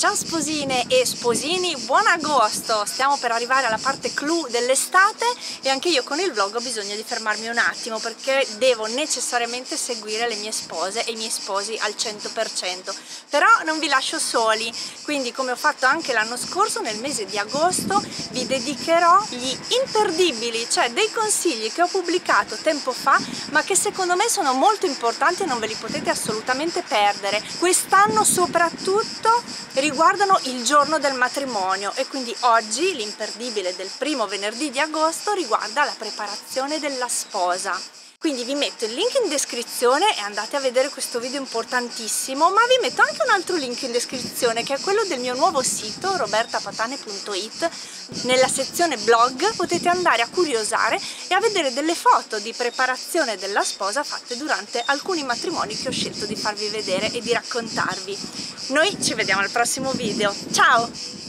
Ciao sposine e sposini, buon agosto! Stiamo per arrivare alla parte clou dell'estate e anche io con il vlog ho bisogno di fermarmi un attimo perché devo necessariamente seguire le mie spose e i miei sposi al 100%. Però non vi lascio soli, quindi come ho fatto anche l'anno scorso, nel mese di agosto vi dedicherò gli imperdibili, cioè dei consigli che ho pubblicato tempo fa ma che secondo me sono molto importanti e non ve li potete assolutamente perdere. Quest'anno soprattutto riguardano il giorno del matrimonio e quindi oggi l'imperdibile del primo venerdì di agosto riguarda la preparazione della sposa. Quindi vi metto il link in descrizione e andate a vedere questo video importantissimo, ma vi metto anche un altro link in descrizione che è quello del mio nuovo sito robertapatane.it. Nella sezione blog potete andare a curiosare e a vedere delle foto di preparazione della sposa fatte durante alcuni matrimoni che ho scelto di farvi vedere e di raccontarvi. Noi ci vediamo al prossimo video, ciao!